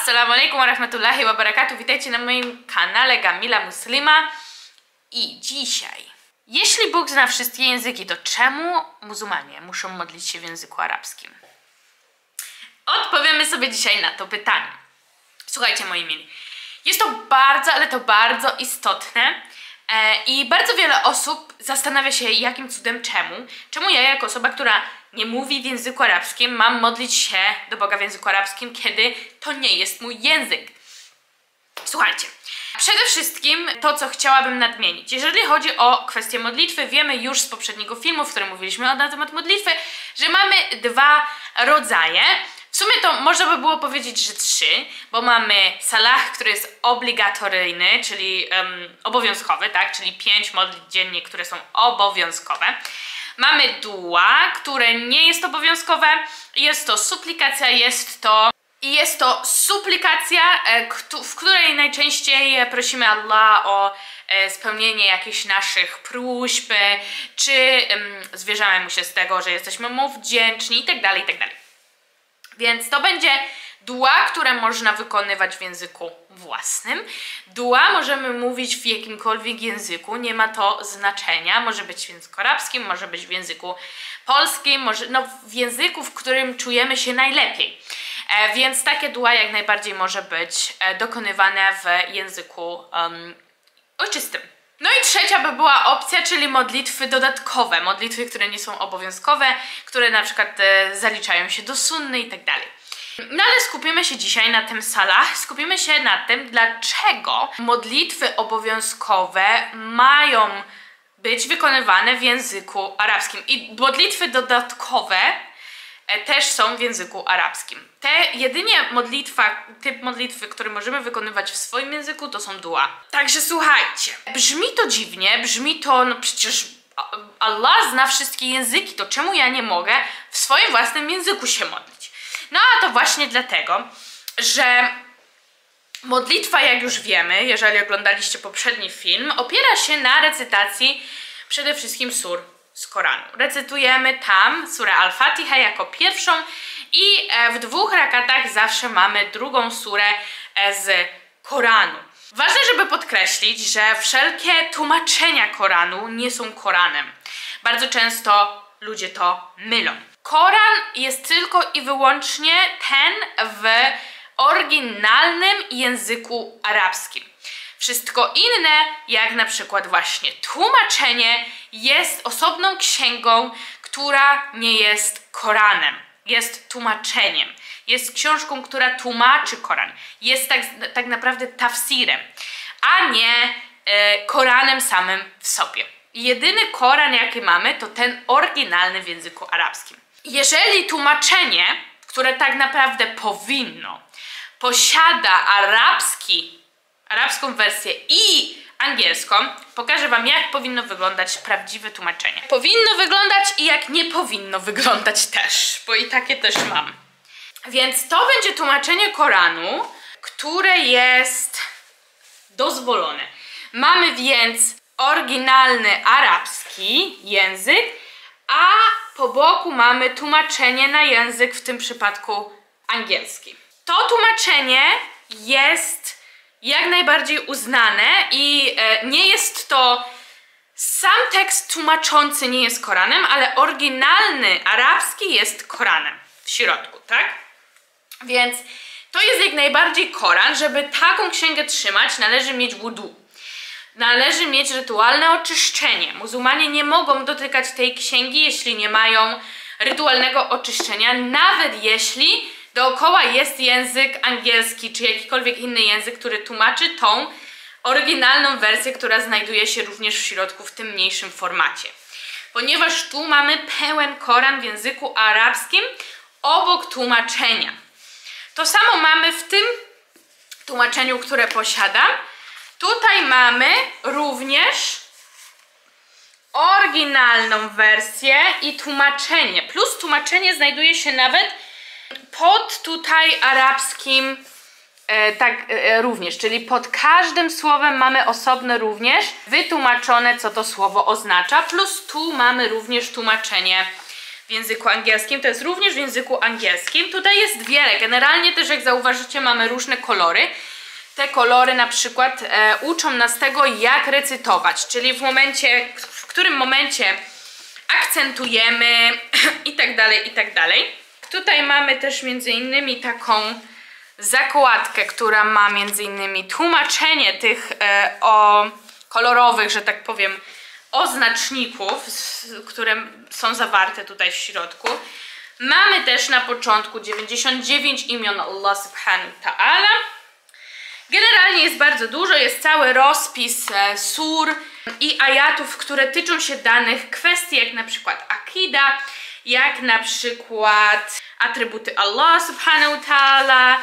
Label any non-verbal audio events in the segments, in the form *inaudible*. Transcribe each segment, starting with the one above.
Assalamu alaikum wa rahmatullahi wa barakatuh. Witajcie na moim kanale Gamila Muslima. I dzisiaj, jeśli Bóg zna wszystkie języki, to czemu muzułmanie muszą modlić się w języku arabskim? Odpowiemy sobie dzisiaj na to pytanie. Słuchajcie, moi mili. Jest to bardzo, ale to bardzo istotne e, i bardzo wiele osób zastanawia się, jakim cudem czemu. Czemu ja, jako osoba, która nie mówi w języku arabskim, mam modlić się do Boga w języku arabskim, kiedy to nie jest mój język. Słuchajcie, przede wszystkim to, co chciałabym nadmienić. Jeżeli chodzi o kwestię modlitwy, wiemy już z poprzedniego filmu, w którym mówiliśmy na temat modlitwy, że mamy dwa rodzaje. W sumie to można by było powiedzieć, że trzy, bo mamy salah, który jest obligatoryjny, czyli um, obowiązkowy, tak? Czyli pięć modlitw dziennie, które są obowiązkowe. Mamy dua, które nie jest obowiązkowe. Jest to suplikacja, jest to i jest to suplikacja, e, w której najczęściej prosimy Allah o e, spełnienie jakichś naszych próśb, czy zwierzamy mu się z tego, że jesteśmy mu wdzięczni itd., tak itd. Tak Więc to będzie Dua, które można wykonywać w języku własnym. Dua możemy mówić w jakimkolwiek języku, nie ma to znaczenia. Może być w języku arabskim, może być w języku polskim, może, no, w języku, w którym czujemy się najlepiej. E, więc takie dua jak najbardziej może być e, dokonywane w języku um, ojczystym. No i trzecia by była opcja, czyli modlitwy dodatkowe, modlitwy, które nie są obowiązkowe, które na przykład e, zaliczają się do sunny i tak dalej. No ale skupimy się dzisiaj na tym salah, skupimy się na tym, dlaczego modlitwy obowiązkowe mają być wykonywane w języku arabskim. I modlitwy dodatkowe e, też są w języku arabskim. Te jedynie modlitwa, typ modlitwy, który możemy wykonywać w swoim języku, to są dua. Także słuchajcie, brzmi to dziwnie, brzmi to, no przecież Allah zna wszystkie języki, to czemu ja nie mogę w swoim własnym języku się modlić? No a to właśnie dlatego, że modlitwa, jak już wiemy, jeżeli oglądaliście poprzedni film, opiera się na recytacji przede wszystkim sur z Koranu. Recytujemy tam surę Al-Fatiha jako pierwszą i e, w dwóch rakatach zawsze mamy drugą surę e, z Koranu. Ważne, żeby podkreślić, że wszelkie tłumaczenia Koranu nie są Koranem. Bardzo często ludzie to mylą. Koran jest tylko i wyłącznie ten w oryginalnym języku arabskim. Wszystko inne, jak na przykład właśnie tłumaczenie, jest osobną księgą, która nie jest Koranem. Jest tłumaczeniem. Jest książką, która tłumaczy Koran. Jest tak, tak naprawdę tafsirem, a nie e, Koranem samym w sobie. Jedyny Koran, jaki mamy, to ten oryginalny w języku arabskim. Jeżeli tłumaczenie, które tak naprawdę powinno, posiada arabski, arabską wersję i angielską, pokażę Wam, jak powinno wyglądać prawdziwe tłumaczenie. Powinno wyglądać i jak nie powinno wyglądać też, bo i takie też mam. Więc to będzie tłumaczenie Koranu, które jest dozwolone. Mamy więc oryginalny arabski język, a po boku mamy tłumaczenie na język, w tym przypadku angielski. To tłumaczenie jest jak najbardziej uznane i e, nie jest to sam tekst tłumaczący nie jest Koranem, ale oryginalny arabski jest Koranem w środku, tak? Więc to jest jak najbardziej Koran. Żeby taką księgę trzymać, należy mieć wudu należy mieć rytualne oczyszczenie. Muzułmanie nie mogą dotykać tej księgi, jeśli nie mają rytualnego oczyszczenia, nawet jeśli dookoła jest język angielski czy jakikolwiek inny język, który tłumaczy tą oryginalną wersję, która znajduje się również w środku w tym mniejszym formacie. Ponieważ tu mamy pełen Koran w języku arabskim obok tłumaczenia. To samo mamy w tym tłumaczeniu, które posiadam, Tutaj mamy również oryginalną wersję i tłumaczenie. Plus tłumaczenie znajduje się nawet pod tutaj arabskim e, tak e, również, czyli pod każdym słowem mamy osobno również wytłumaczone, co to słowo oznacza, plus tu mamy również tłumaczenie w języku angielskim, to jest również w języku angielskim. Tutaj jest wiele, generalnie też jak zauważycie mamy różne kolory. Te kolory na przykład e, uczą nas tego jak recytować, czyli w momencie, w którym momencie akcentujemy *clears throat* i tak dalej, i tak dalej. Tutaj mamy też między innymi taką zakładkę, która ma między innymi tłumaczenie tych e, o kolorowych, że tak powiem, oznaczników, które są zawarte tutaj w środku. Mamy też na początku 99 imion Allah subhanahu ta'ala. Generalnie jest bardzo dużo, jest cały rozpis e, sur i ajatów, które tyczą się danych kwestii, jak na przykład akida, jak na przykład atrybuty Allah subhanahu ta'ala,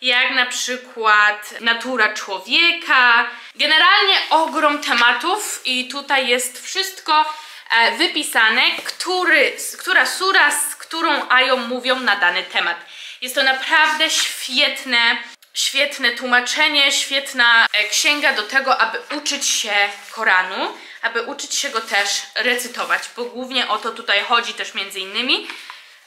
jak na przykład natura człowieka. Generalnie ogrom tematów i tutaj jest wszystko e, wypisane, który, która sura z którą ają mówią na dany temat. Jest to naprawdę świetne, świetne tłumaczenie, świetna e, księga do tego, aby uczyć się Koranu, aby uczyć się go też recytować, bo głównie o to tutaj chodzi też między innymi,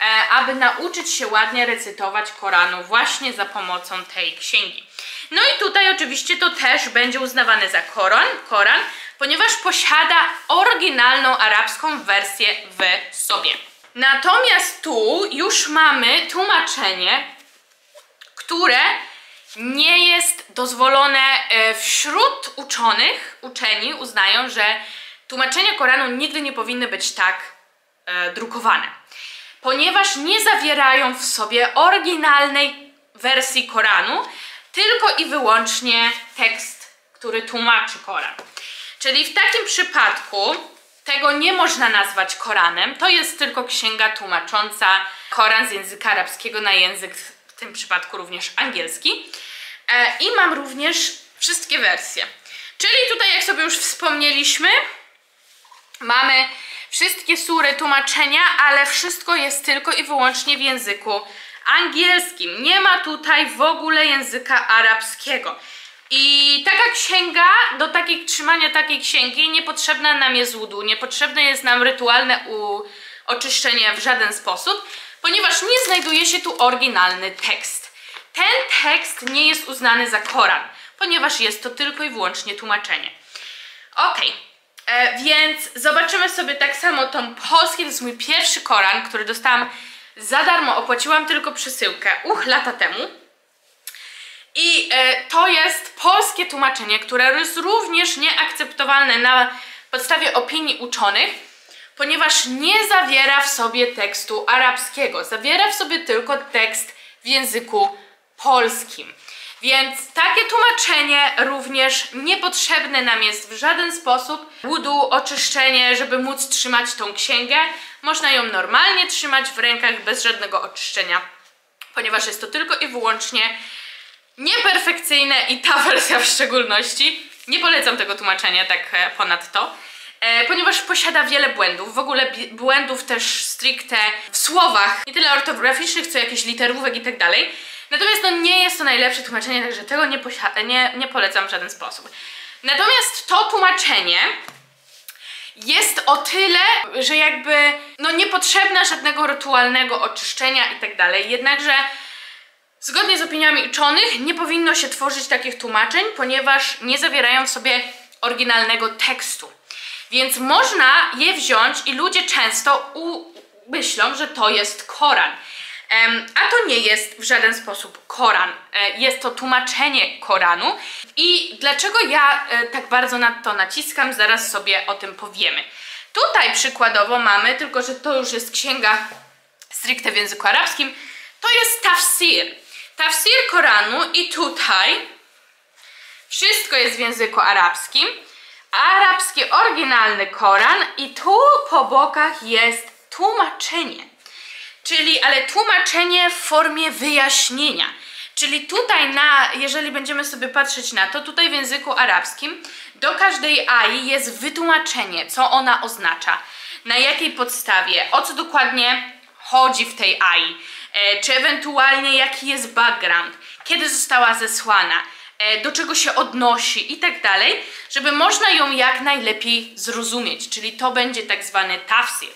E, aby nauczyć się ładnie recytować Koranu właśnie za pomocą tej księgi. No i tutaj oczywiście to też będzie uznawane za Koran, Koran ponieważ posiada oryginalną arabską wersję w sobie. Natomiast tu już mamy tłumaczenie, które nie jest dozwolone e, wśród uczonych. Uczeni uznają, że tłumaczenia Koranu nigdy nie powinny być tak e, drukowane ponieważ nie zawierają w sobie oryginalnej wersji Koranu, tylko i wyłącznie tekst, który tłumaczy Koran. Czyli w takim przypadku tego nie można nazwać Koranem, to jest tylko księga tłumacząca Koran z języka arabskiego na język, w tym przypadku również angielski. E, I mam również wszystkie wersje. Czyli tutaj, jak sobie już wspomnieliśmy, mamy wszystkie sury, tłumaczenia, ale wszystko jest tylko i wyłącznie w języku angielskim. Nie ma tutaj w ogóle języka arabskiego. I taka księga, do takiej, trzymania takiej księgi niepotrzebna nam jest wudu, niepotrzebne jest nam rytualne u, oczyszczenie w żaden sposób, ponieważ nie znajduje się tu oryginalny tekst. Ten tekst nie jest uznany za Koran, ponieważ jest to tylko i wyłącznie tłumaczenie. Ok, E, więc zobaczymy sobie tak samo tą polskie, to jest mój pierwszy Koran, który dostałam za darmo, opłaciłam tylko przesyłkę, uch, lata temu. I e, to jest polskie tłumaczenie, które jest również nieakceptowalne na podstawie opinii uczonych, ponieważ nie zawiera w sobie tekstu arabskiego, zawiera w sobie tylko tekst w języku polskim. Więc takie tłumaczenie również niepotrzebne nam jest w żaden sposób. Wudu, oczyszczenie, żeby móc trzymać tą księgę. Można ją normalnie trzymać w rękach bez żadnego oczyszczenia, ponieważ jest to tylko i wyłącznie nieperfekcyjne i ta wersja w szczególności. Nie polecam tego tłumaczenia tak e, ponadto. E, ponieważ posiada wiele błędów, w ogóle błędów też stricte w słowach, nie tyle ortograficznych, co jakichś literówek i tak dalej. Natomiast no, nie jest to najlepsze tłumaczenie, także tego nie, nie, nie polecam w żaden sposób. Natomiast to tłumaczenie jest o tyle, że jakby no żadnego rytualnego oczyszczenia i tak dalej. Jednakże zgodnie z opiniami uczonych nie powinno się tworzyć takich tłumaczeń, ponieważ nie zawierają w sobie oryginalnego tekstu. Więc można je wziąć i ludzie często myślą, że to jest Koran. A to nie jest w żaden sposób Koran. E, jest to tłumaczenie Koranu. I dlaczego ja e, tak bardzo na to naciskam, zaraz sobie o tym powiemy. Tutaj przykładowo mamy, tylko że to już jest księga stricte w języku arabskim, to jest tafsir. Tafsir Koranu i tutaj wszystko jest w języku arabskim. Arabski oryginalny Koran i tu po bokach jest tłumaczenie. Czyli, ale tłumaczenie w formie wyjaśnienia. Czyli tutaj na, jeżeli będziemy sobie patrzeć na to, tutaj w języku arabskim do każdej ai jest wytłumaczenie, co ona oznacza, na jakiej podstawie, o co dokładnie chodzi w tej ai, e, czy ewentualnie jaki jest background, kiedy została zesłana, e, do czego się odnosi i tak dalej, żeby można ją jak najlepiej zrozumieć, czyli to będzie tak zwany tafsir.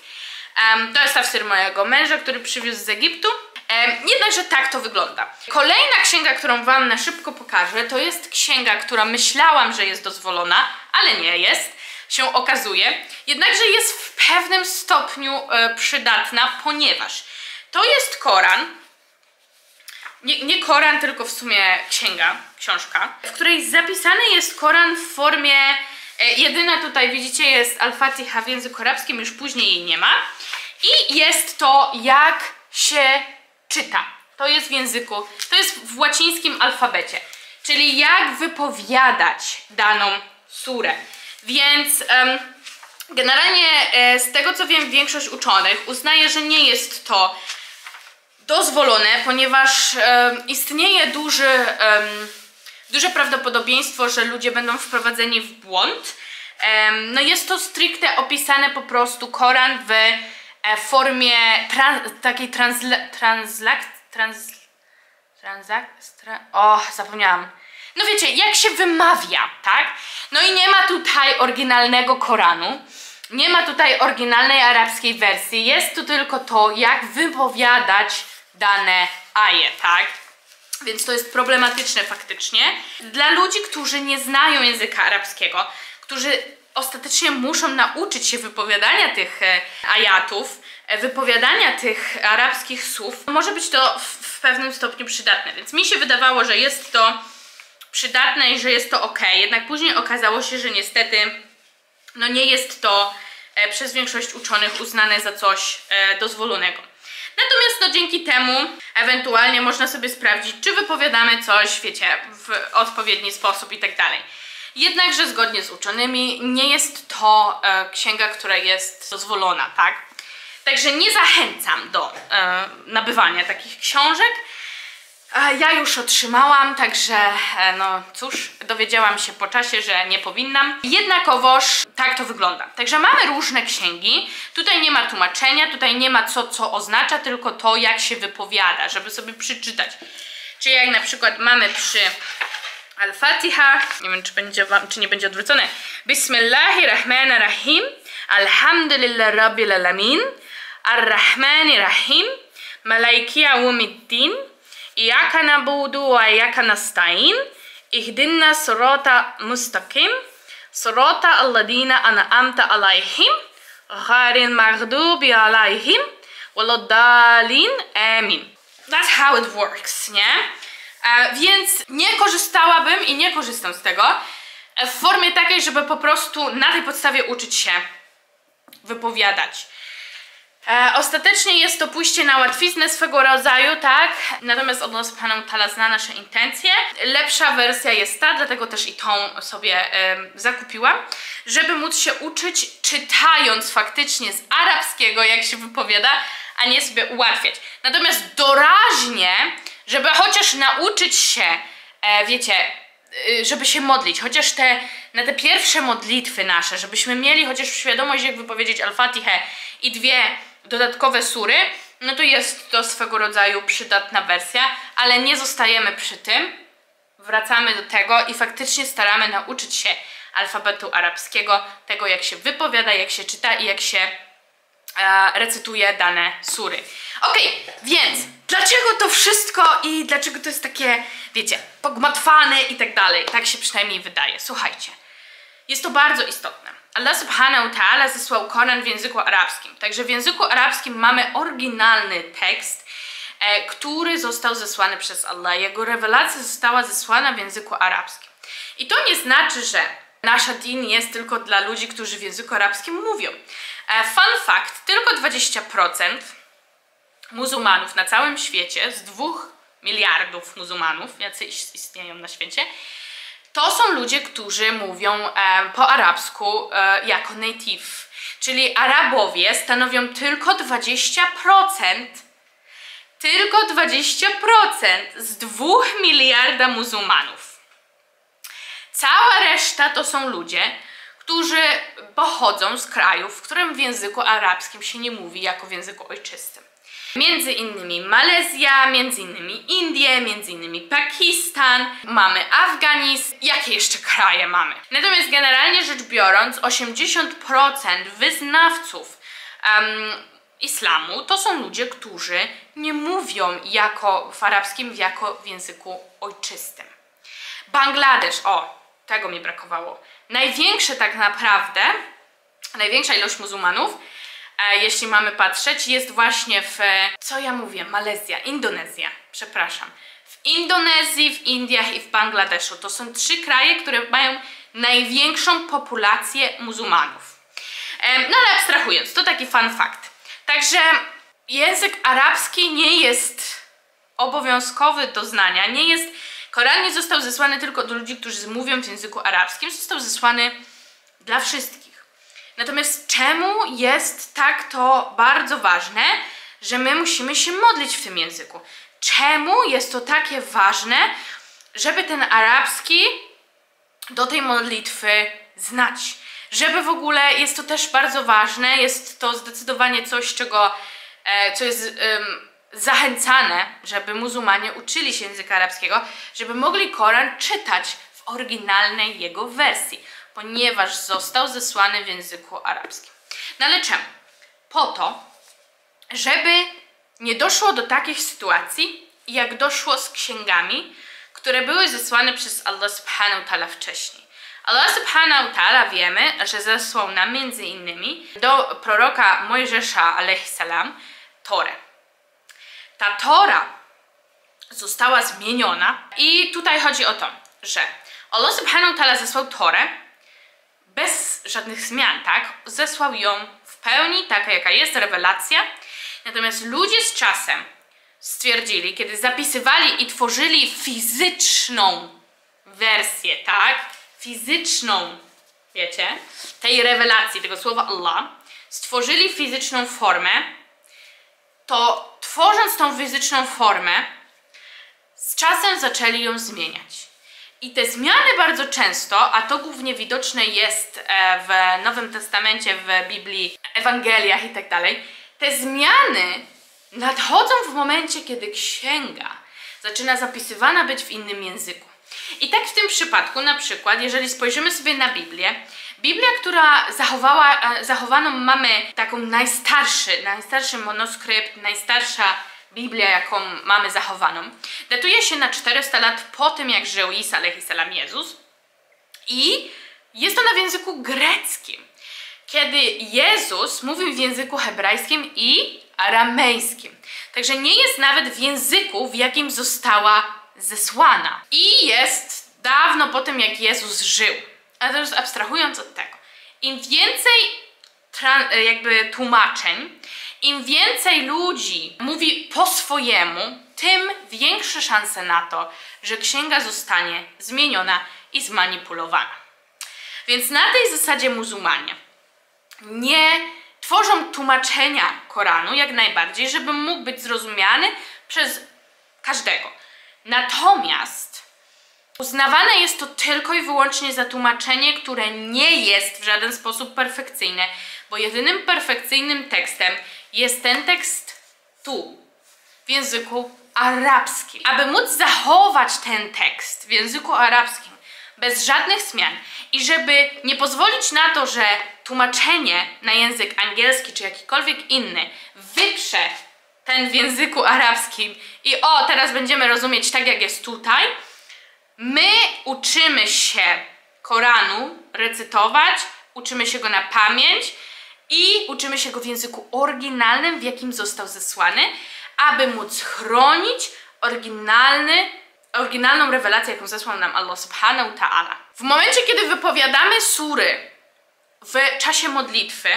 To jest tafsir mojego męża, który przywiózł z Egiptu. Jednakże tak to wygląda. Kolejna księga, którą Wam na szybko pokażę, to jest księga, która myślałam, że jest dozwolona, ale nie jest, się okazuje. Jednakże jest w pewnym stopniu e, przydatna, ponieważ to jest Koran, nie, nie Koran, tylko w sumie księga, książka, w której zapisany jest Koran w formie, jedyna tutaj widzicie jest Al-Fatiha w języku arabskim, już później jej nie ma. I jest to jak się czyta. To jest w języku, to jest w łacińskim alfabecie. Czyli jak wypowiadać daną surę. Więc em, generalnie e, z tego co wiem większość uczonych uznaje, że nie jest to dozwolone, ponieważ istnieje duży, duże prawdopodobieństwo, że ludzie będą wprowadzeni w błąd. No jest to stricte opisane po prostu Koran w e, formie takiej transla, translak, trans, transak, tra, o zapomniałam. No wiecie, jak się wymawia, tak? No i nie ma tutaj oryginalnego Koranu. Nie ma tutaj oryginalnej arabskiej wersji. Jest tu tylko to, jak wypowiadać dane aje, tak? Więc to jest problematyczne faktycznie. Dla ludzi, którzy nie znają języka arabskiego, którzy ostatecznie muszą nauczyć się wypowiadania tych e, ajatów, e, wypowiadania tych arabskich słów, może być to w, pewnym stopniu przydatne. Więc mi się wydawało, że jest to przydatne i że jest to ok. Jednak później okazało się, że niestety no nie jest to e, przez większość uczonych uznane za coś dozwolonego. Natomiast no dzięki temu ewentualnie można sobie sprawdzić, czy wypowiadamy coś, wiecie, w odpowiedni sposób i tak dalej. Jednakże zgodnie z uczonymi nie jest to e, księga, która jest dozwolona, tak? Także nie zachęcam do e, nabywania takich książek. Ja już otrzymałam, także e, no cóż, dowiedziałam się po czasie, że nie powinnam. Jednakowoż tak to wygląda. Także mamy różne księgi. Tutaj nie ma tłumaczenia, tutaj nie ma co co oznacza, tylko to jak się wypowiada, żeby sobie przeczytać. Czyli jak na przykład mamy przy Al-Fatiha, nie wiem czy, będzie wam, czy nie będzie odwrócone. Bismillahirrahmanirrahim. Alhamdulillah Rabbil Alamin. Ar-Rahmanirrahim. Maliki Yawmiddin. Iyaka nabudu wa iyaka nasta'in. Ihdinna sirata mustaqim. Sirata alladina an'amta alaihim. Ghairil maghdubi alaihim. Waladdalin. Amin. That's how it works, nie? E, więc nie korzystałabym i nie korzystam z tego e, w formie takiej, żeby po prostu na tej podstawie uczyć się wypowiadać. E, ostatecznie jest to pójście na łatwiznę swego rodzaju, tak? Natomiast Allah subhanahu wa ta'ala zna nasze intencje. Lepsza wersja jest ta, dlatego też i tą sobie zakupiłam, żeby móc się uczyć czytając faktycznie z arabskiego, jak się wypowiada, a nie sobie ułatwiać. Natomiast doraźnie, żeby chociaż nauczyć się, e, wiecie, y, żeby się modlić, chociaż te, na te pierwsze modlitwy nasze, żebyśmy mieli chociaż świadomość, jak wypowiedzieć Al-Fatihę i dwie dodatkowe sury, no to jest to swego rodzaju przydatna wersja, ale nie zostajemy przy tym, wracamy do tego i faktycznie staramy nauczyć się alfabetu arabskiego, tego jak się wypowiada, jak się czyta i jak się e, recytuje dane sury. Okej, więc dlaczego to wszystko i dlaczego to jest takie, wiecie, pogmatwane i tak dalej? Tak się przynajmniej wydaje. Słuchajcie, jest to bardzo istotne. Allah subhanahu wa ta'ala zesłał Koran w języku arabskim. Także w języku arabskim mamy oryginalny tekst, e, który został zesłany przez Allah. Jego rewelacja została zesłana w języku arabskim. I to nie znaczy, że nasza din jest tylko dla ludzi, którzy w języku arabskim mówią. E, fun fact, tylko 20% muzułmanów na całym świecie, z dwóch miliardów muzułmanów, jacy is- istnieją na świecie, to są ludzie, którzy mówią e, po arabsku e, jako native. Czyli Arabowie stanowią tylko 20%, tylko 20% z 2 miliarda muzułmanów. Cała reszta to są ludzie, którzy pochodzą z krajów, w którym w języku arabskim się nie mówi jako w języku ojczystym. Między innymi Malezja, między innymi Indie, między innymi Pakistan, mamy Afganistan, jakie jeszcze kraje mamy? Natomiast generalnie rzecz biorąc 80% wyznawców em, islamu to są ludzie, którzy nie mówią jako w arabskim, jako w języku ojczystym. Bangladesz, o, tego mi brakowało. Największe tak naprawdę, największa ilość muzułmanów, jeśli mamy patrzeć, jest właśnie w, co ja mówię, Malezja, Indonezja, przepraszam. W Indonezji, w Indiach i w Bangladeszu. To są trzy kraje, które mają największą populację muzułmanów. E, no ale abstrahując, to taki fun fact. Także język arabski nie jest obowiązkowy do znania, nie jest Koran nie został zesłany tylko do ludzi, którzy mówią w języku arabskim, został zesłany dla wszystkich. Natomiast czemu jest tak to bardzo ważne, że my musimy się modlić w tym języku? Czemu jest to takie ważne, żeby ten arabski do tej modlitwy znać? Żeby w ogóle, jest to też bardzo ważne, jest to zdecydowanie coś, czego, e, co jest zachęcane, żeby muzułmanie uczyli się języka arabskiego, żeby mogli Koran czytać w oryginalnej jego wersji, ponieważ został zesłany w języku arabskim. No ale czemu? Po to, żeby nie doszło do takich sytuacji, jak doszło z księgami, które były zesłane przez Allah subhanahu ta'ala wcześniej. Allah subhanahu ta'ala wiemy, że zesłał nam między innymi do proroka Mojżesza salam Torę ta Tora została zmieniona i tutaj chodzi o to, że Allah subhanahu ta'ala zesłał Torę bez żadnych zmian, tak? Zesłał ją w pełni, taka jaka jest, rewelacja. Natomiast ludzie z czasem stwierdzili, kiedy zapisywali i tworzyli fizyczną wersję, tak? Fizyczną, wiecie, tej rewelacji, tego słowa Allah, stworzyli fizyczną formę, to tworząc tą fizyczną formę, z czasem zaczęli ją zmieniać. I te zmiany bardzo często, a to głównie widoczne jest e, w Nowym Testamencie, w Biblii, Ewangeliach i tak dalej, te zmiany nadchodzą w momencie, kiedy księga zaczyna zapisywana być w innym języku. I tak w tym przypadku, na przykład, jeżeli spojrzymy sobie na Biblię, Biblia, która zachowała, e, zachowaną mamy taką najstarszy, najstarszy monoskrypt, najstarsza Biblia, jaką mamy zachowaną, datuje się na 400 lat po tym, jak żył Isa, salam Jezus i jest ona w języku greckim. Kiedy Jezus mówił w języku hebrajskim i aramejskim. Także nie jest nawet w języku, w jakim została zesłana. I jest dawno po tym, jak Jezus żył. Ale teraz abstrahując od tego, im więcej jakby tłumaczeń, im więcej ludzi mówi po swojemu, tym większe szanse na to, że księga zostanie zmieniona i zmanipulowana. Więc na tej zasadzie muzułmanie nie tworzą tłumaczenia Koranu jak najbardziej, żeby mógł być zrozumiany przez każdego. Natomiast uznawane jest to tylko i wyłącznie za tłumaczenie, które nie jest w żaden sposób perfekcyjne, bo jedynym perfekcyjnym tekstem jest ten tekst tu, w języku arabskim. Aby móc zachować ten tekst w języku arabskim bez żadnych zmian i żeby nie pozwolić na to, że tłumaczenie na język angielski czy jakikolwiek inny wyprze ten w języku arabskim i o, teraz będziemy rozumieć tak, jak jest tutaj, my uczymy się Koranu recytować, uczymy się go na pamięć i uczymy się go w języku oryginalnym, w jakim został zesłany, aby móc chronić oryginalny, oryginalną rewelację, jaką zesłał nam Allah subhanahu ta'ala. W momencie, kiedy wypowiadamy sury w czasie modlitwy,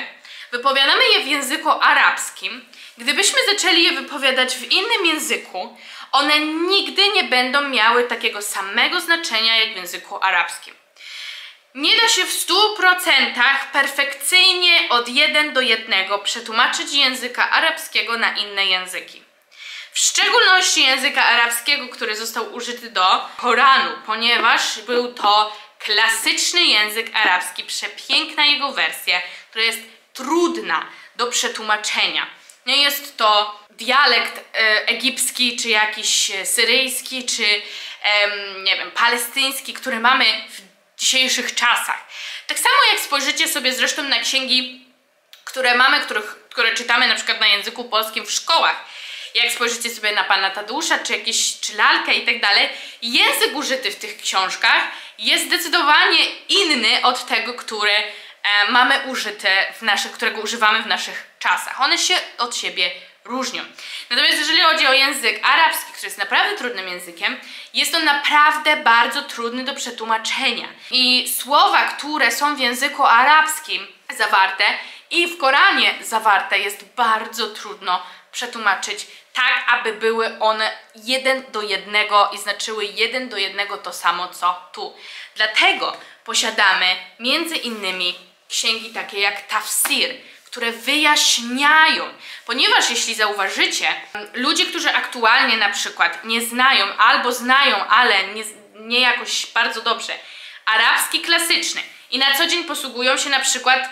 wypowiadamy je w języku arabskim, Gdybyśmy zaczęli je wypowiadać w innym języku, one nigdy nie będą miały takiego samego znaczenia jak w języku arabskim. Nie da się w 100% perfekcyjnie od 1 do 1 przetłumaczyć języka arabskiego na inne języki. W szczególności języka arabskiego, który został użyty do Koranu, ponieważ był to klasyczny język arabski, przepiękna jego wersja, która jest trudna do przetłumaczenia. Nie jest to dialekt e, egipski, czy jakiś syryjski, czy nie wiem, palestyński, który mamy w dzisiejszych czasach. Tak samo jak spojrzycie sobie zresztą na księgi, które mamy, których które czytamy na przykład na języku polskim w szkołach, jak spojrzycie sobie na pana Tadeusza, czy jakieś, czy lalkę i tak dalej, język użyty w tych książkach jest zdecydowanie inny od tego, który e, mamy użyte w naszych, którego używamy w naszych czasach. One się od siebie różnią. Natomiast jeżeli chodzi o język arabski, który jest naprawdę trudnym językiem, jest on naprawdę bardzo trudny do przetłumaczenia. I słowa, które są w języku arabskim zawarte i w Koranie zawarte jest bardzo trudno przetłumaczyć tak, aby były one jeden do jednego i znaczyły jeden do jednego to samo, co tu. Dlatego posiadamy między innymi księgi takie jak Tafsir, które wyjaśniają, ponieważ jeśli zauważycie, ludzie, którzy aktualnie na przykład nie znają albo znają, ale nie, nie jakoś bardzo dobrze, arabski klasyczny i na co dzień posługują się na przykład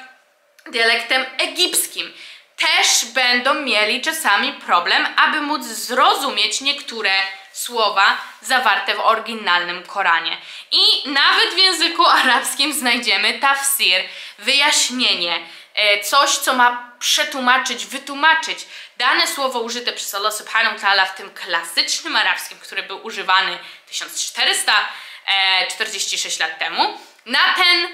dialektem egipskim, też będą mieli czasami problem, aby móc zrozumieć niektóre słowa zawarte w oryginalnym Koranie. I nawet w języku arabskim znajdziemy tafsir, wyjaśnienie, coś, co ma przetłumaczyć, wytłumaczyć. Dane słowo użyte przez Allah subhanahu wa ta'ala w tym klasycznym arabskim, który był używany 1446 lat temu, na ten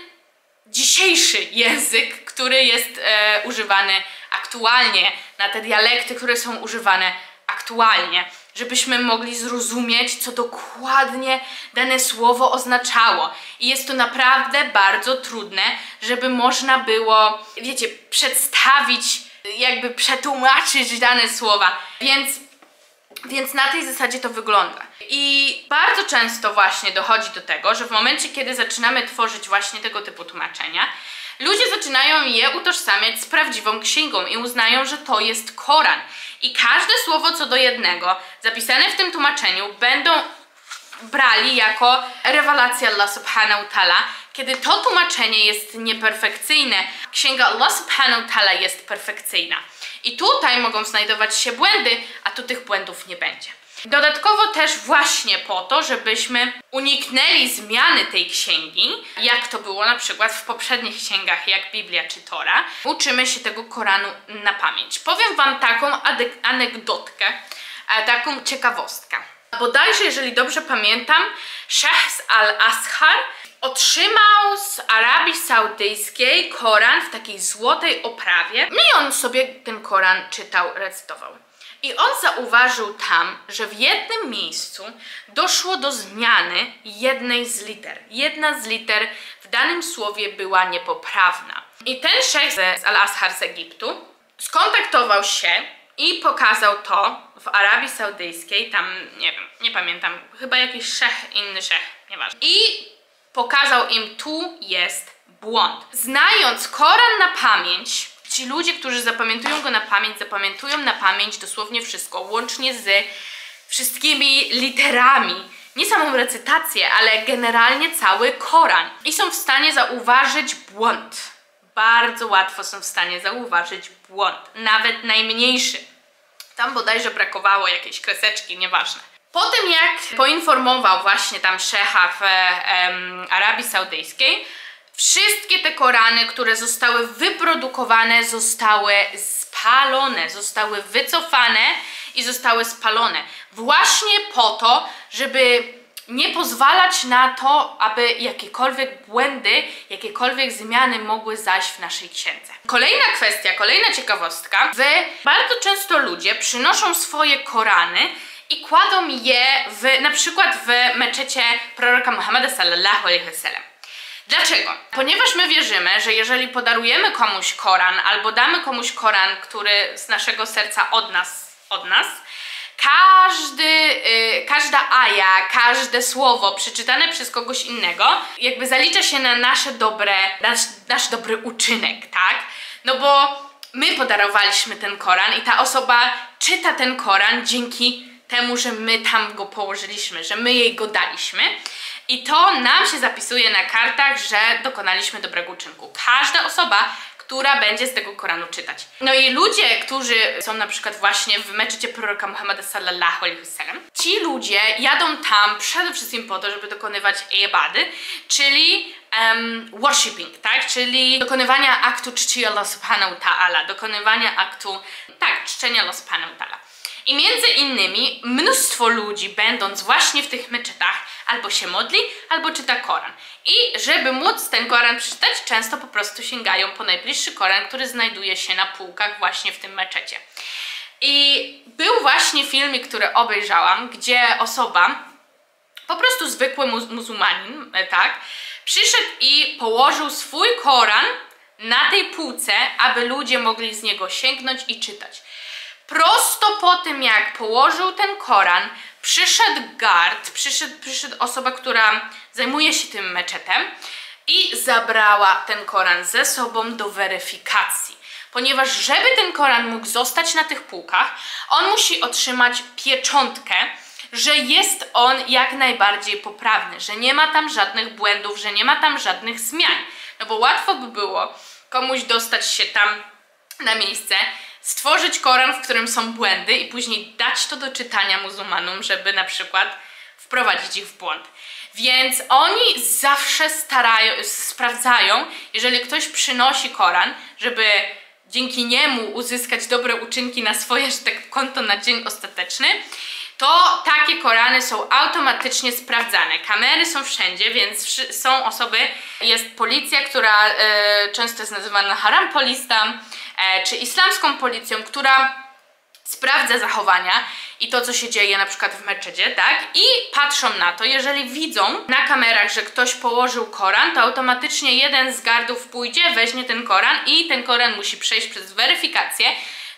dzisiejszy język, który jest e, używany aktualnie, na te dialekty, które są używane aktualnie, żebyśmy mogli zrozumieć, co dokładnie dane słowo oznaczało. I jest to naprawdę bardzo trudne, żeby można było, wiecie, przedstawić, jakby przetłumaczyć dane słowa. Więc więc na tej zasadzie to wygląda. I bardzo często właśnie dochodzi do tego, że w momencie, kiedy zaczynamy tworzyć właśnie tego typu tłumaczenia, ludzie zaczynają je utożsamiać z prawdziwą księgą i uznają, że to jest Koran. I każde słowo co do jednego zapisane w tym tłumaczeniu będą brali jako rewelacja Allah subhanahu ta'ala, kiedy to tłumaczenie jest nieperfekcyjne, księga Allah subhanahu ta'ala jest perfekcyjna. I tutaj mogą znajdować się błędy, a tu tych błędów nie będzie. Dodatkowo też właśnie po to, żebyśmy uniknęli zmiany tej księgi, jak to było na przykład w poprzednich księgach, jak Biblia czy Tora, uczymy się tego Koranu na pamięć. Powiem Wam taką anegdotkę, e, taką ciekawostkę. Bodajże, jeżeli dobrze pamiętam, Shahs al-Ashar otrzymał z Arabii Saudyjskiej Koran w takiej złotej oprawie. No i on sobie ten Koran czytał, recytował. I on zauważył tam, że w jednym miejscu doszło do zmiany jednej z liter. Jedna z liter w danym słowie była niepoprawna. I ten szejk z Al-Azhar z Egiptu skontaktował się i pokazał to w Arabii Saudyjskiej, tam nie wiem, nie pamiętam, chyba jakiś szech, inny szech, nieważne. I pokazał im, tu jest błąd. Znając Koran na pamięć, ci ludzie, którzy zapamiętują go na pamięć, zapamiętują na pamięć dosłownie wszystko, łącznie z wszystkimi literami. Nie samą recytację, ale generalnie cały Koran. I są w stanie zauważyć błąd. Bardzo łatwo są w stanie zauważyć błąd, nawet najmniejszy. Tam bodajże brakowało jakiejś kreseczki, nieważne. Po tym jak poinformował właśnie tam szecha w em, Arabii Saudyjskiej, wszystkie te Korany, które zostały wyprodukowane, zostały spalone, zostały wycofane i zostały spalone. Właśnie po to, żeby nie pozwalać na to, aby jakiekolwiek błędy, jakiekolwiek zmiany mogły zajść w naszej księdze. Kolejna kwestia, kolejna ciekawostka, że bardzo często ludzie przynoszą swoje Korany i kładą je w, na przykład w meczecie proroka Muhammada sallallahu alaihi wasallam. Dlaczego? Ponieważ my wierzymy, że jeżeli podarujemy komuś Koran albo damy komuś Koran, który z naszego serca od nas, od nas, każdy, yy, każda aja, każde słowo przeczytane przez kogoś innego jakby zalicza się na nasze dobre, nasz, nasz dobry uczynek, tak? No bo my podarowaliśmy ten Koran i ta osoba czyta ten Koran dzięki temu, że my tam go położyliśmy, że my jej go daliśmy. I to nam się zapisuje na kartach, że dokonaliśmy dobrego uczynku. Każda osoba, która będzie z tego Koranu czytać. No i ludzie, którzy są na przykład właśnie w meczecie proroka Muhammada sallallahu alaihi wasallam, ci ludzie jadą tam przede wszystkim po to, żeby dokonywać ibady, czyli um, worshipping, tak? Czyli dokonywania aktu czci Allah subhanahu ta'ala, dokonywania aktu, tak, czczenia Allah subhanahu ta'ala. I między innymi mnóstwo ludzi, będąc właśnie w tych meczetach, albo się modli, albo czyta Koran. I żeby móc ten Koran przeczytać, często po prostu sięgają po najbliższy Koran, który znajduje się na półkach właśnie w tym meczecie. I był właśnie filmik, który obejrzałam, gdzie osoba, po prostu zwykły muzułmanin, e, tak, przyszedł i położył swój Koran na tej półce, aby ludzie mogli z niego sięgnąć i czytać. Prosto po tym, jak położył ten Koran, przyszedł guard, przyszedł, przyszedł osoba, która zajmuje się tym meczetem i zabrała ten Koran ze sobą do weryfikacji. Ponieważ żeby ten Koran mógł zostać na tych półkach, on musi otrzymać pieczątkę, że jest on jak najbardziej poprawny, że nie ma tam żadnych błędów, że nie ma tam żadnych zmian. No bo łatwo by było komuś dostać się tam na miejsce, stworzyć Koran, w którym są błędy i później dać to do czytania muzułmanom, żeby na przykład wprowadzić ich w błąd. Więc oni zawsze starają, sprawdzają, jeżeli ktoś przynosi Koran, żeby dzięki niemu uzyskać dobre uczynki na swoje, że tak konto na dzień ostateczny, to takie Korany są automatycznie sprawdzane. Kamery są wszędzie, więc są osoby, jest policja, która e, często jest nazywana haram polista, e, czy islamską policją, która sprawdza zachowania i to, co się dzieje na przykład w meczedzie, tak? I patrzą na to, jeżeli widzą na kamerach, że ktoś położył Koran, to automatycznie jeden z gardów pójdzie, weźmie ten Koran i ten Koran musi przejść przez weryfikację,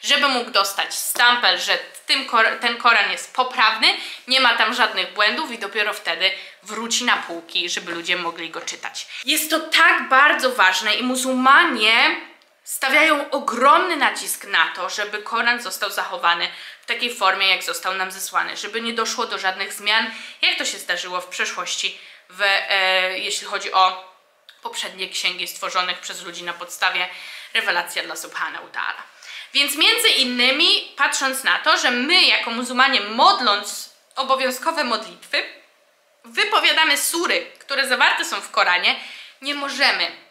żeby mógł dostać stampel, że kor ten Koran jest poprawny, nie ma tam żadnych błędów i dopiero wtedy wróci na półki, żeby ludzie mogli go czytać. Jest to tak bardzo ważne i muzułmanie stawiają ogromny nacisk na to, żeby Koran został zachowany w takiej formie, jak został nam zesłany, żeby nie doszło do żadnych zmian, jak to się zdarzyło w przeszłości, w, e, jeśli chodzi o poprzednie księgi stworzonych przez ludzi na podstawie rewelacji dla Subhanahu Ta'ala. Więc między innymi, patrząc na to, że my jako muzułmanie modląc obowiązkowe modlitwy, wypowiadamy sury, które zawarte są w Koranie, nie możemy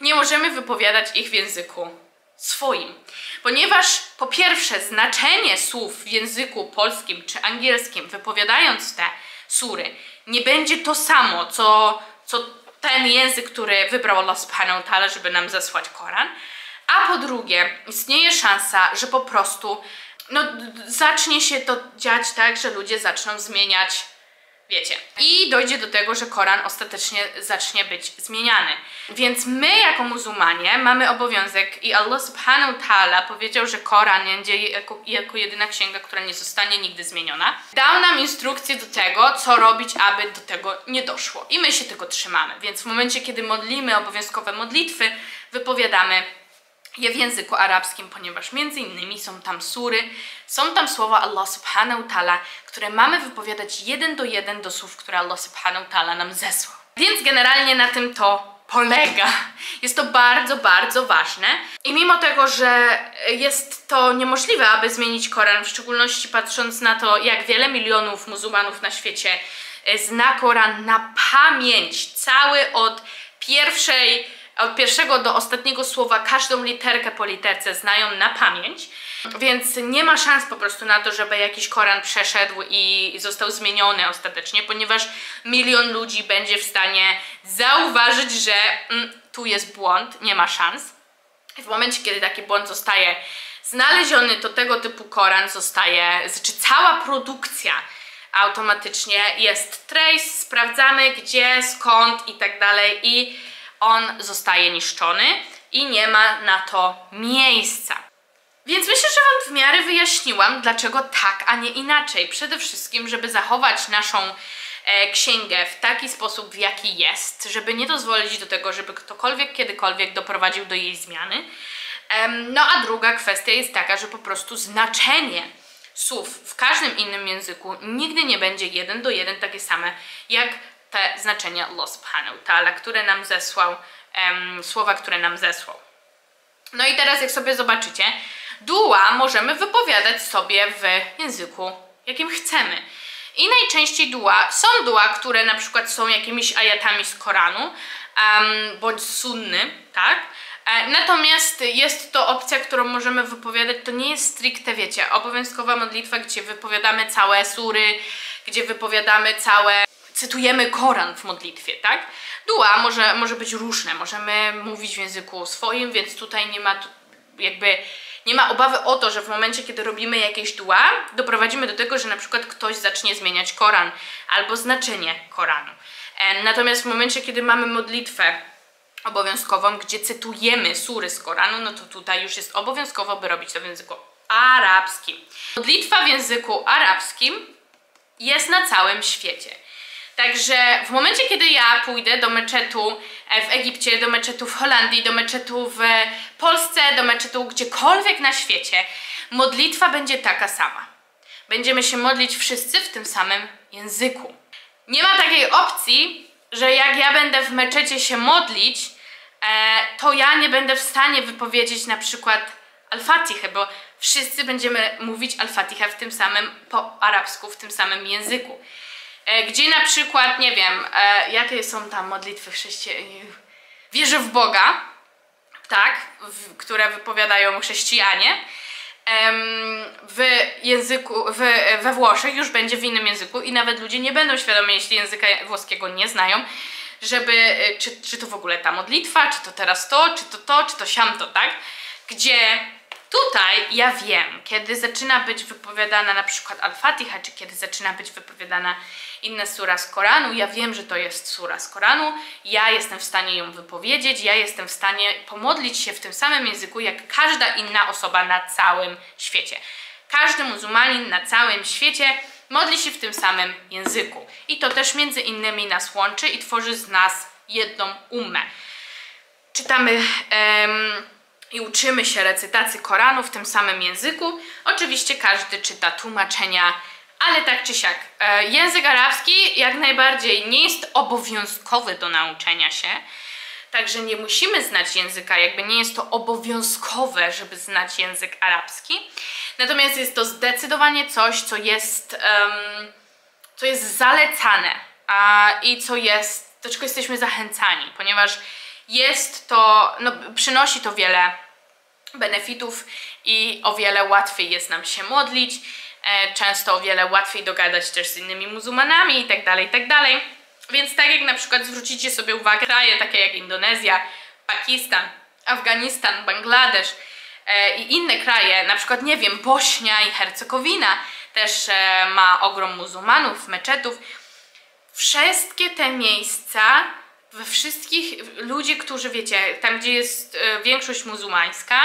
nie możemy wypowiadać ich w języku swoim. Ponieważ po pierwsze znaczenie słów w języku polskim czy angielskim, wypowiadając te sury, nie będzie to samo, co, co ten język, który wybrał Allah subhanahu ta'ala, żeby nam zesłać Koran. A po drugie, istnieje szansa, że po prostu no, zacznie się to dziać tak, że ludzie zaczną zmieniać wiecie. I dojdzie do tego, że Koran ostatecznie zacznie być zmieniany. Więc my jako muzułmanie mamy obowiązek i Allah subhanahu ta'ala powiedział, że Koran będzie jako, jako jedyna księga, która nie zostanie nigdy zmieniona. Dał nam instrukcję do tego, co robić, aby do tego nie doszło. I my się tego trzymamy. Więc w momencie, kiedy modlimy obowiązkowe modlitwy, wypowiadamy je w języku arabskim, ponieważ między innymi są tam sury, są tam słowa Allah subhanahu ta'ala, które mamy wypowiadać jeden do jeden do słów, które Allah subhanahu ta'ala nam zesłał. Więc generalnie na tym to polega. Jest to bardzo, bardzo ważne. I mimo tego, że jest to niemożliwe, aby zmienić Koran, w szczególności patrząc na to, jak wiele milionów muzułmanów na świecie e, zna Koran na pamięć, cały od pierwszej od pierwszego do ostatniego słowa każdą literkę po literce znają na pamięć, więc nie ma szans po prostu na to, żeby jakiś Koran przeszedł i został zmieniony ostatecznie, ponieważ milion ludzi będzie w stanie zauważyć, że mm, tu jest błąd, nie ma szans. W momencie, kiedy taki błąd zostaje znaleziony, to tego typu Koran zostaje, znaczy cała produkcja automatycznie jest trace, sprawdzamy gdzie, skąd i tak dalej i on zostaje niszczony i nie ma na to miejsca. Więc myślę, że Wam w miarę wyjaśniłam, dlaczego tak, a nie inaczej. Przede wszystkim, żeby zachować naszą e, księgę w taki sposób, w jaki jest, żeby nie dozwolić do tego, żeby ktokolwiek kiedykolwiek doprowadził do jej zmiany. no a druga kwestia jest taka, że po prostu znaczenie słów w każdym innym języku nigdy nie będzie jeden do jeden takie same, jak te znaczenia Allah subhanahu ta'ala, które nam zesłał, um, słowa, które nam zesłał. No i teraz jak sobie zobaczycie, dua możemy wypowiadać sobie w języku, jakim chcemy. I najczęściej dua są dua, które na przykład są jakimiś ayatami z Koranu, um, bądź sunny, tak? E, natomiast jest to opcja, którą możemy wypowiadać, to nie jest stricte, wiecie, obowiązkowa modlitwa, gdzie wypowiadamy całe sury, gdzie wypowiadamy całe, cytujemy Koran w modlitwie, tak? Dua może, może być różne, możemy mówić w języku swoim, więc tutaj nie ma jakby nie ma obawy o to, że w momencie, kiedy robimy jakieś dua, doprowadzimy do tego, że na przykład ktoś zacznie zmieniać Koran albo znaczenie Koranu. Natomiast w momencie, kiedy mamy modlitwę obowiązkową, gdzie cytujemy sury z Koranu, no to tutaj już jest obowiązkowo, by robić to w języku arabskim. Modlitwa w języku arabskim jest na całym świecie. Także w momencie, kiedy ja pójdę do meczetu e, w Egipcie, do meczetu w Holandii, do meczetu w Polsce, do meczetu gdziekolwiek na świecie, modlitwa będzie taka sama. Będziemy się modlić wszyscy w tym samym języku. Nie ma takiej opcji, że jak ja będę w meczecie się modlić, e, to ja nie będę w stanie wypowiedzieć na przykład Al-Fatihę, bo wszyscy będziemy mówić Al-Fatihę w tym samym, po arabsku, w tym samym języku. E, gdzie na przykład, nie wiem, e, jakie są tam modlitwy chrześcijańskie, wierzę w Boga, tak, w, które wypowiadają chrześcijanie, w języku, w, we Włoszech już będzie w innym języku i nawet ludzie nie będą świadomi, jeśli języka włoskiego nie znają, żeby, e, czy, czy to w ogóle ta modlitwa, czy to teraz to, czy to to, czy to siamto, tak? Gdzie Tutaj ja wiem, kiedy zaczyna być wypowiadana na przykład Al-Fatiha, czy kiedy zaczyna być wypowiadana inna sura z Koranu, ja wiem, że to jest sura z Koranu, ja jestem w stanie ją wypowiedzieć, ja jestem w stanie pomodlić się w tym samym języku, jak każda inna osoba na całym świecie. Każdy muzułmanin na całym świecie modli się w tym samym języku. I to też między innymi nas łączy i tworzy z nas jedną ummę. Czytamy... i uczymy się recytacji Koranu w tym samym języku. Oczywiście każdy czyta tłumaczenia, ale tak czy siak. E, język arabski jak najbardziej nie jest obowiązkowy do nauczenia się, także nie musimy znać języka, jakby nie jest to obowiązkowe, żeby znać język arabski. Natomiast jest to zdecydowanie coś, co jest, um, co jest zalecane a, i co jest, do czego jesteśmy zachęcani, ponieważ jest to, no, przynosi to wiele benefitów i o wiele łatwiej jest nam się modlić, e, często o wiele łatwiej dogadać też z innymi muzułmanami itd., tak itd. Tak Więc tak jak na przykład zwrócicie sobie uwagę, kraje takie jak Indonezja, Pakistan, Afganistan, Bangladesz e, i inne kraje, na przykład nie wiem, Bośnia i Hercegowina też e, ma ogrom muzułmanów, meczetów. Wszystkie te miejsca we wszystkich ludzi, którzy wiecie, tam gdzie jest e, większość muzułmańska,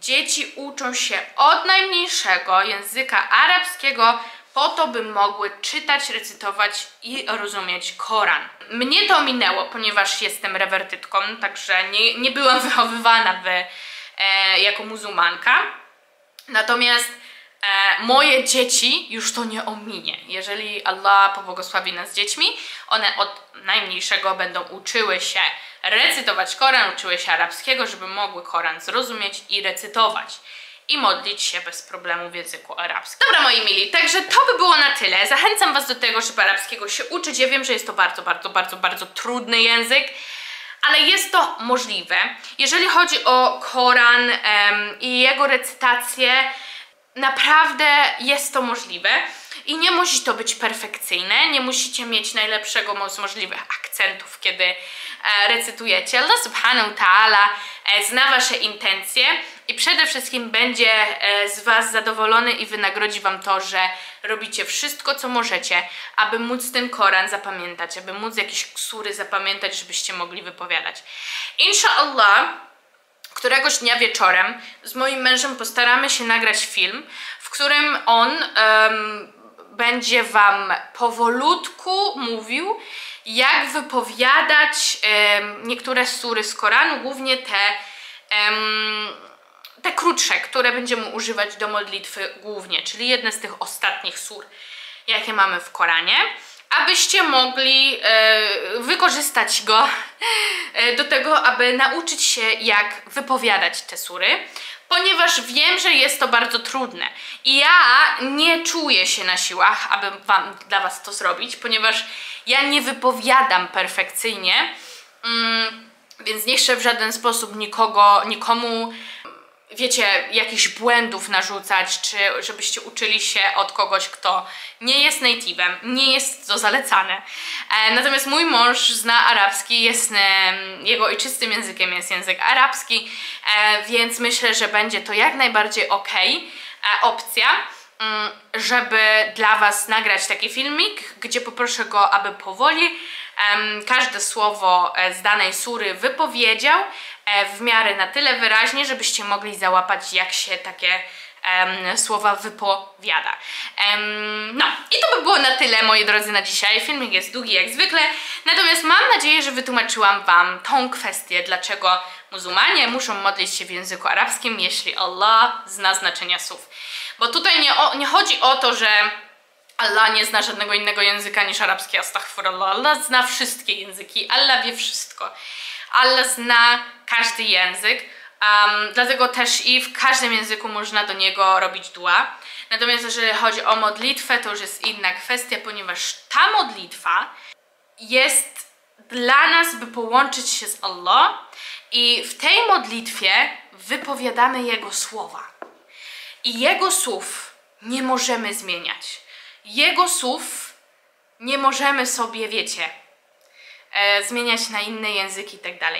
dzieci uczą się od najmniejszego języka arabskiego po to, by mogły czytać, recytować i rozumieć Koran. Mnie to minęło, ponieważ jestem rewertytką, także nie, nie byłam wychowywana w, e, jako muzułmanka. Natomiast moje dzieci już to nie ominie. Jeżeli Allah pobłogosławi nas dziećmi, one od najmniejszego będą uczyły się recytować Koran, uczyły się arabskiego, żeby mogły Koran zrozumieć i recytować i modlić się bez problemu w języku arabskim. Dobra moi mili, także to by było na tyle. Zachęcam Was do tego, żeby arabskiego się uczyć. Ja wiem, że jest to bardzo, bardzo, bardzo, bardzo trudny język, ale jest to możliwe. Jeżeli chodzi o Koran em, i jego recytację, naprawdę jest to możliwe. I nie musi to być perfekcyjne, nie musicie mieć najlepszego z możliwych akcentów, kiedy e, recytujecie. Allah subhanahu ta'ala e, zna Wasze intencje i przede wszystkim będzie e, z Was zadowolony i wynagrodzi Wam to, że robicie wszystko, co możecie, aby móc ten Koran zapamiętać, aby móc jakieś ksury zapamiętać, żebyście mogli wypowiadać. Inshallah, któregoś dnia wieczorem z moim mężem postaramy się nagrać film, w którym on um, będzie Wam powolutku mówił, jak wypowiadać um, niektóre sury z Koranu, głównie te, um, te krótsze, które będziemy używać do modlitwy głównie, czyli jedne z tych ostatnich sur, jakie mamy w Koranie. Abyście mogli e, wykorzystać go e, do tego, aby nauczyć się jak wypowiadać te sury, ponieważ wiem, że jest to bardzo trudne. I ja nie czuję się na siłach, aby wam, dla was to zrobić, ponieważ ja nie wypowiadam perfekcyjnie, mm, więc nie chcę w żaden sposób nikogo, nikomu wiecie, jakichś błędów narzucać, czy żebyście uczyli się od kogoś, kto nie jest native'em, nie jest to zalecane. E, natomiast mój mąż zna arabski, jest, e, jego ojczystym językiem jest język arabski, e, więc myślę, że będzie to jak najbardziej ok e, opcja, mm, żeby dla Was nagrać taki filmik, gdzie poproszę go, aby powoli każde słowo e, z danej sury wypowiedział w miarę na tyle wyraźnie, żebyście mogli załapać jak się takie um, słowa wypowiada. Um, no i to by było na tyle moi drodzy na dzisiaj. Filmik jest długi jak zwykle, natomiast mam nadzieję, że wytłumaczyłam Wam tą kwestię, dlaczego muzułmanie muszą modlić się w języku arabskim, jeśli Allah zna znaczenia słów. Bo tutaj nie, o, nie chodzi o to, że Allah nie zna żadnego innego języka niż arabski, astaghfirullah. Allah zna wszystkie języki, Allah wie wszystko. Allah zna każdy język, um, dlatego też i w każdym języku można do niego robić dua. Natomiast jeżeli chodzi o modlitwę, to już jest inna kwestia, ponieważ ta modlitwa jest dla nas, by połączyć się z Allah i w tej modlitwie wypowiadamy Jego słowa. I Jego słów nie możemy zmieniać jego słów nie możemy sobie, wiecie, zmieniać na inne języki i tak.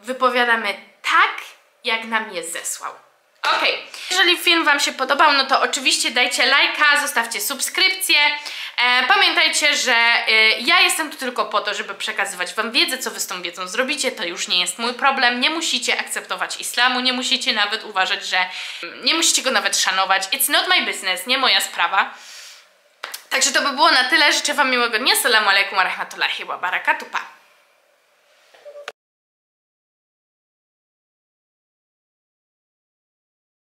Wypowiadamy tak, jak nam je zesłał. Ok, jeżeli film Wam się podobał, no to oczywiście dajcie lajka, zostawcie subskrypcję. E, pamiętajcie, że e, ja jestem tu tylko po to, żeby przekazywać Wam wiedzę, co Wy z tą wiedzą zrobicie, to już nie jest mój problem. Nie musicie akceptować islamu, nie musicie nawet uważać, że nie musicie go nawet szanować. It's not my business, nie moja sprawa. Także to by było na tyle. Życzę Wam miłego dnia. Assalamu alaikum wa rahmatullahi wa barakatuh.